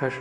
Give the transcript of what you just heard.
开始。